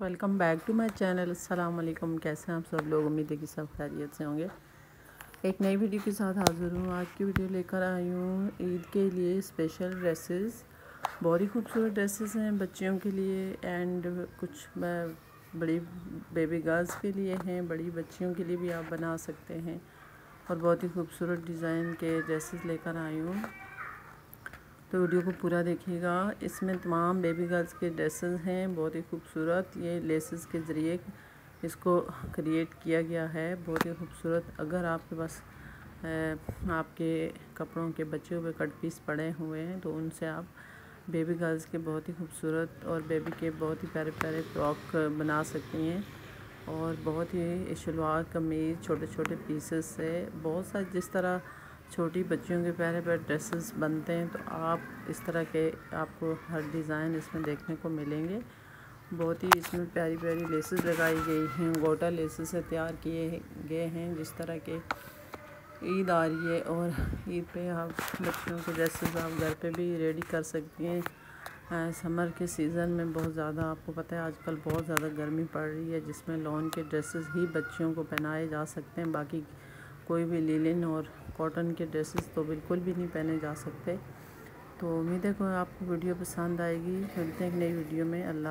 Welcome back to my channel. अस्सलाम वालेकुम। कैसे हैं आप सब लोग? उम्मीद है कि सब खैरियत से होंगे। एक नई वीडियो के साथ हाजिर हूँ। आज की वीडियो लेकर आई हूँ ईद के लिए स्पेशल ड्रेसेस बहुत ही खूबसूरत ड्रेसेस हैं बच्चियों के लिए एंड कुछ बड़ी बेबी गर्ल्स के लिए हैं। बड़ी बच्चियों के लिए भी आप बना सकते हैं। और बहुत ही खूबसूरत डिज़ाइन के ड्रेसेस लेकर आई हूँ। तो वीडियो को पूरा देखिएगा। इसमें तमाम बेबी गर्ल्स के ड्रेसेस हैं, बहुत ही खूबसूरत। ये लेसेस के ज़रिए इसको क्रिएट किया गया है। बहुत ही खूबसूरत। अगर आपके पास आपके कपड़ों के बचे हुए कट पीस पड़े हुए हैं तो उनसे आप बेबी गर्ल्स के बहुत ही खूबसूरत और बेबी के बहुत ही प्यारे प्यारे फ्रॉक बना सकती हैं। और बहुत ही शलवार कमीज छोटे छोटे पीसेस से, बहुत सारे जिस तरह छोटी बच्चियों के प्यारे प्यारे ड्रेसेस बनते हैं तो आप इस तरह के आपको हर डिज़ाइन इसमें देखने को मिलेंगे। बहुत ही इसमें प्यारी प्यारी लेसेस लगाई गई हैं, गोटा लेसेस से तैयार किए गए हैं, जिस तरह के ईद आ रही है और ईद पे आप बच्चियों के ड्रेसेस आप घर पे भी रेडी कर सकती हैं। समर के सीज़न में बहुत ज़्यादा आपको पता है, आजकल बहुत ज़्यादा गर्मी पड़ रही है, जिसमें लॉन के ड्रेसेस ही बच्चियों को पहनाए जा सकते हैं, बाकी कोई भी लीलिन और कॉटन के ड्रेसेस तो बिल्कुल भी नहीं पहने जा सकते। तो उम्मीद है कि आपको वीडियो पसंद आएगी। मिलते हैं एक नई वीडियो में। अल्लाह